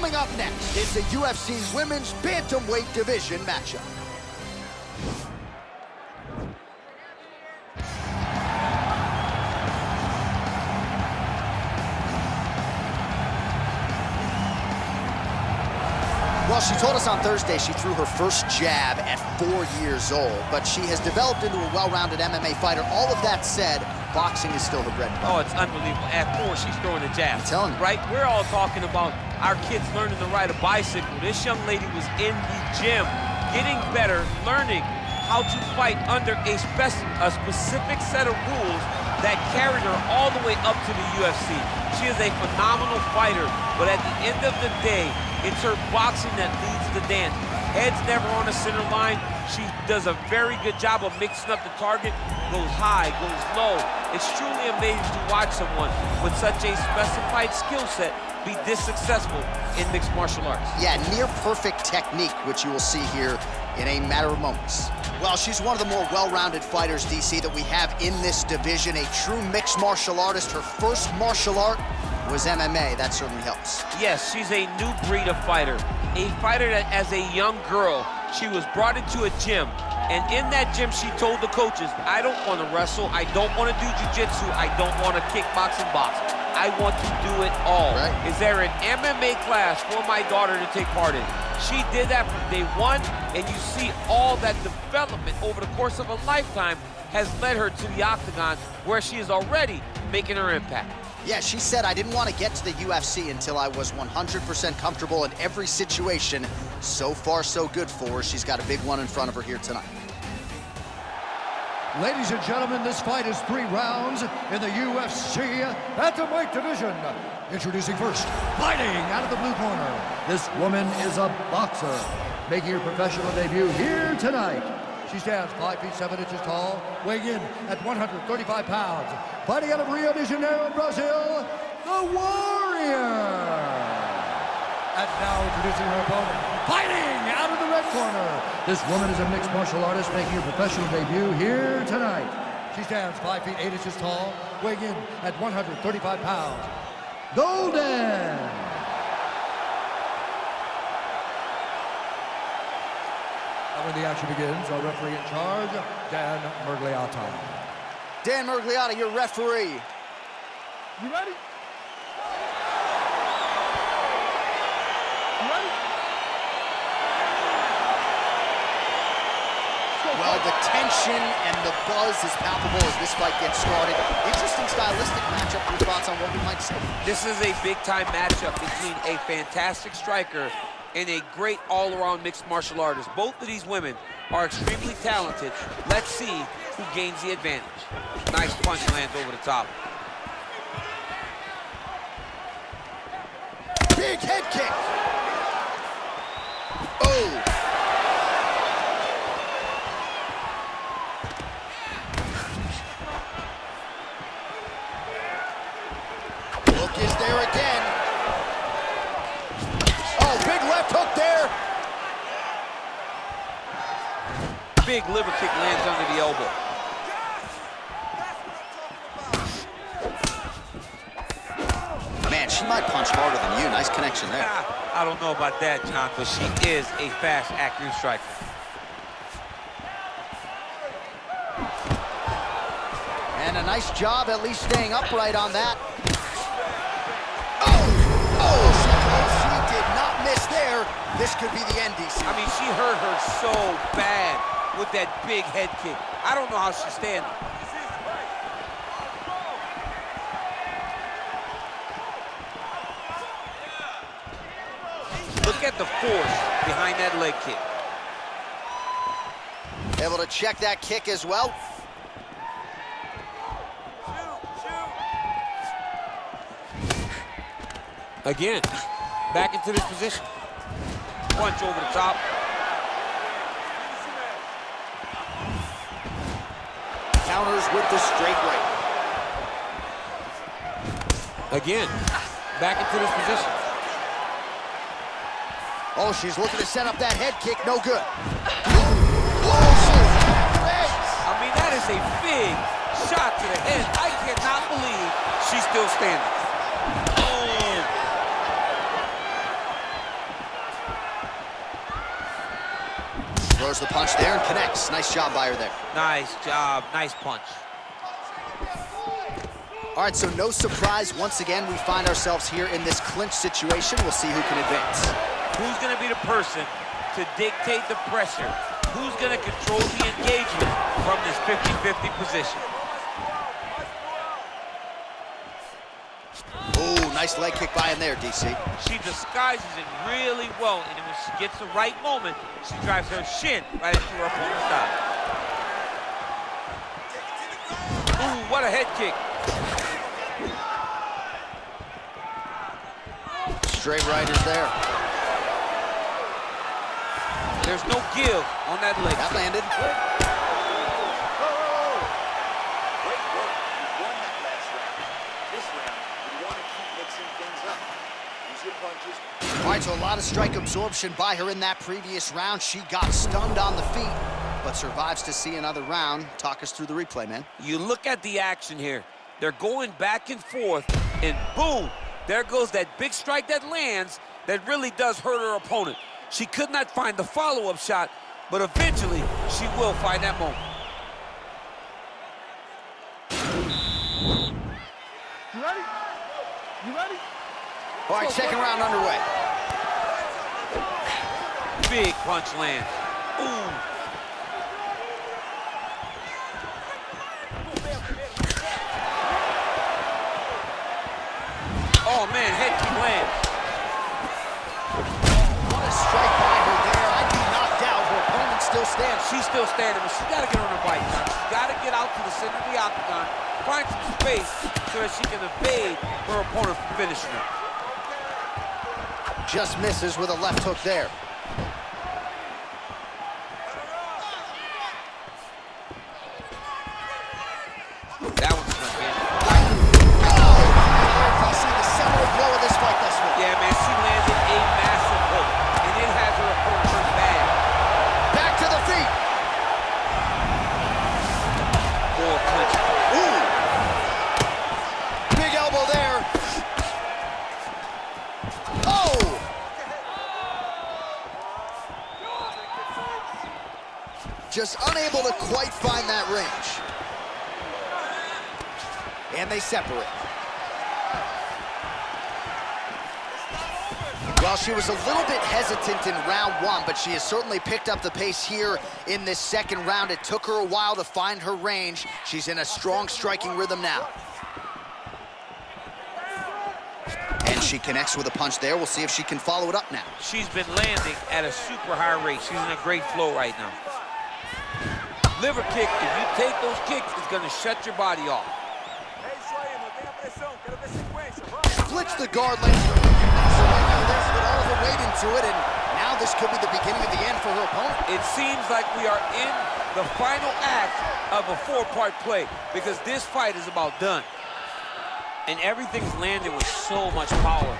Coming up next is the UFC Women's Bantamweight Division matchup. Well, she told us on Thursday she threw her first jab at four years old, but she has developed into a well-rounded MMA fighter. All of that said, boxing is still her bread and butter. Oh, it's unbelievable. At four, she's throwing a jab. I'm telling you. Right? We're all talking about our kids learning to ride a bicycle. This young lady was in the gym, getting better, learning how to fight under a, spec a specific set of rules that carried her all the way up to the UFC. She is a phenomenal fighter, but at the end of the day, it's her boxing that leads the dance. Head's never on the center line. She does a very good job of mixing up the target. Goes high, goes low. It's truly amazing to watch someone with such a specified skill set be this successful in mixed martial arts. Yeah, near perfect technique, which you will see here in a matter of moments. Well, she's one of the more well-rounded fighters, DC, that we have in this division. A true mixed martial artist. Her first martial art was MMA. That certainly helps. Yes, she's a new breed of fighter. A fighter that, as a young girl, she was brought into a gym. And in that gym, she told the coaches, I don't want to wrestle. I don't want to do jiu-jitsu. I don't want to kickbox and box. I want to do it all. Right. Is there an MMA class for my daughter to take part in? She did that from day one, and you see all that development over the course of a lifetime has led her to the octagon, where she is already making her impact. Yeah, she said, I didn't want to get to the UFC until I was 100% comfortable in every situation. So far, so good for her. She's got a big one in front of her here tonight. Ladies and gentlemen, this fight is three rounds in the UFC Bantamweight division. Introducing first, fighting out of the blue corner. This woman is a boxer, making her professional debut here tonight. She stands 5 feet 7 inches tall, weighing in at 135 pounds. Fighting out of Rio de Janeiro, Brazil, the Warrior. And now introducing her opponent, fighting out of the red corner. This woman is a mixed martial artist making her professional debut here tonight. She stands 5 feet 8 inches tall, weighing in at 135 pounds. Golden. And when the action begins, our referee in charge, Dan Miragliotta. Dan Miragliotta, your referee. You ready? You ready? Well, the tension and the buzz is palpable as this fight gets started. Interesting stylistic matchup. Your thoughts on what we might see? This is a big-time matchup between a fantastic striker and a great all-around mixed martial artist. Both of these women are extremely talented. Let's see who gains the advantage. Nice punch lands over the top. Big head kick. Oh. She might punch harder than you. Nice connection there. Ah, I don't know about that, John, but she is a fast, accurate striker. And a nice job at least staying upright on that. Oh! Oh, she, she did not miss there. This could be the end, DC. I mean, she hurt her so bad with that big head kick. I don't know how she's standing. Look at the force behind that leg kick. Able to check that kick as well. Again, back into this position. Punch over the top. Counters with the straight right. Again, back into this position. Oh, she's looking to set up that head kick. No good. I mean, that is a big shot to the head. I cannot believe she's still standing. Throws the punch there and connects. Nice job by her there. Nice job. Nice punch. All right, so no surprise. Once again, we find ourselves here in this clinch situation. We'll see who can advance. Who's going to be the person to dictate the pressure? Who's going to control the engagement from this 50-50 position? Oh, nice leg kick by him there, DC. She disguises it really well, and when she gets the right moment, she drives her shin right into her opponent's thigh. Ooh, what a head kick. Straight riders there. There's no give on that leg. That landed. All right, so a lot of strike absorption by her in that previous round. She got stunned on the feet, but survives to see another round. Talk us through the replay, man. You look at the action here. They're going back and forth, and boom, there goes that big strike that lands that really does hurt her opponent. She could not find the follow-up shot, but eventually she will find that moment. You ready? You ready? All right, second round underway. Big punch lands. Ooh. She's still standing, but she's got to get on her bike. She's got to get out to the center of the octagon, find some space so that she can evade her opponent from finishing her. Just misses with a left hook there. Just unable to quite find that range. And they separate. Well, she was a little bit hesitant in round one, but she has certainly picked up the pace here in this second round. It took her a while to find her range. She's in a strong striking rhythm now. And she connects with a punch there. We'll see if she can follow it up now. She's been landing at a super high rate. She's in a great flow right now. Liver kick, if you take those kicks, it's gonna shut your body off. É isso aí, mantenha a pressão. Quero ver sequência. Vamos. Splits the guard lane. So right now there's put all of her weight into it, and now this could be the beginning of the end for her opponent. It seems like we are in the final act of a four-part play because this fight is about done. And everything's landing with so much power.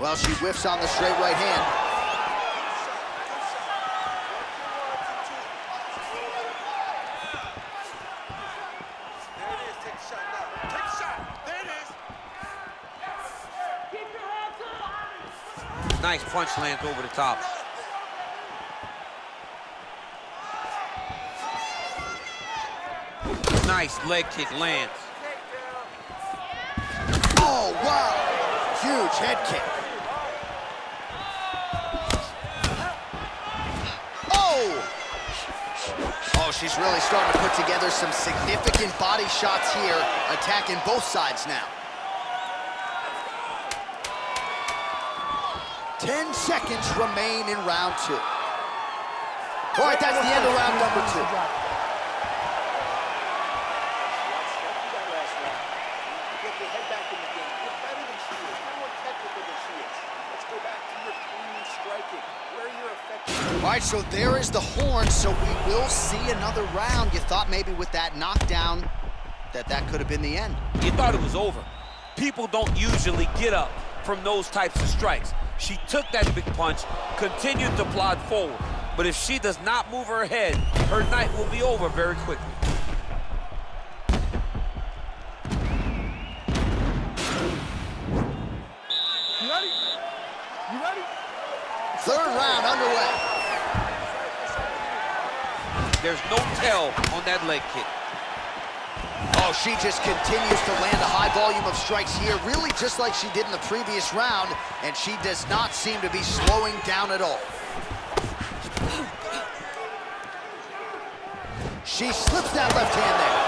Well, she whiffs on the straight right hand. There it is. Take a shot. Take shot. There it is. Nice punch lands over the top. Nice leg kick lands. Oh, wow. Huge head kick. Oh! She's really starting to put together some significant body shots here, attacking both sides now. 10 seconds remain in round two. All right, that's the end of round number two. right, so there is the horn, so we will see another round. You thought maybe with that knockdown that that could have been the end. You thought it was over. People don't usually get up from those types of strikes. She took that big punch, continued to plod forward. But if she does not move her head, her night will be over very quickly. You ready? You ready? Third round underway. There's no tell on that leg kick. Oh, she just continues to land a high volume of strikes here, really just like she did in the previous round, and she does not seem to be slowing down at all. She slips that left hand there.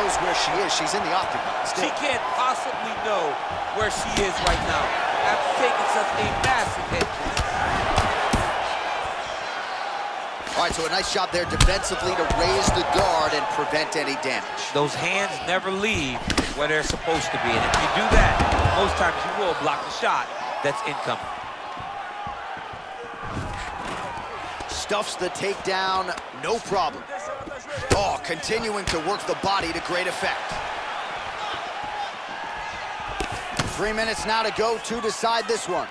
Knows where she is. She's in the octagon still. She can't possibly know where she is right now after taking such a massive hit. All right, so a nice job there defensively to raise the guard and prevent any damage. Those hands never leave where they're supposed to be. And if you do that, most times you will block the shot that's incoming. Stuffs the takedown, no problem. Oh, continuing to work the body to great effect. Three minutes now to go to decide this one.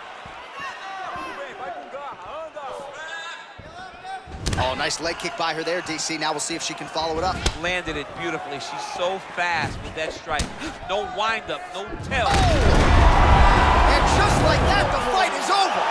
Oh, nice leg kick by her there, DC. Now we'll see if she can follow it up. Landed it beautifully. She's so fast with that strike. No windup, no tell. And just like that, the fight is over.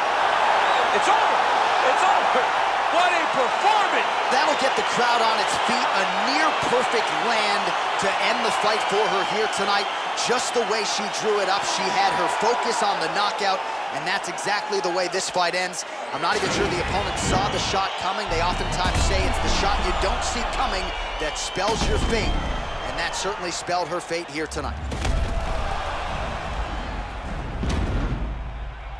It's over. It's over. What a performance. That'll get the crowd on its feet. A near perfect land to end the fight for her here tonight. Just the way she drew it up, she had her focus on the knockout, and that's exactly the way this fight ends. I'm not even sure the opponent saw the shot coming. They oftentimes say it's the shot you don't see coming that spells your fate, and that certainly spelled her fate here tonight.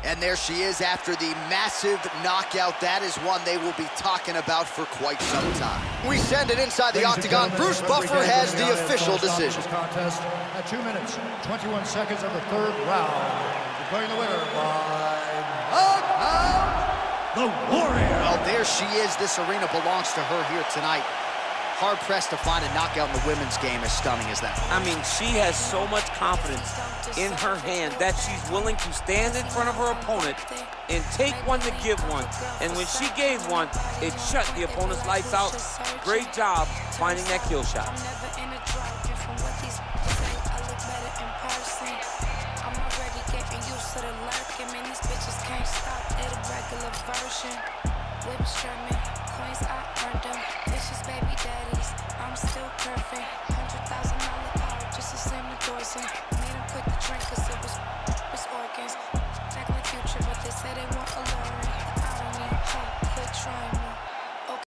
And there she is after the massive knockout. That is one they will be talking about for quite some time. We send it inside the Ladies octagon. Bruce Buffer has the official decision. contest at 2 minutes, 21 seconds of the third round. Declaring the winner by knockout, the Warrior. Well, there she is. This arena belongs to her here tonight. Hard-pressed to find a knockout in the women's game as stunning as that. I mean, she has so much confidence in her hand that she's willing to stand in front of her opponent and take one to give one. And when she gave one, it shut the opponent's lights out. Great job finding that kill shot.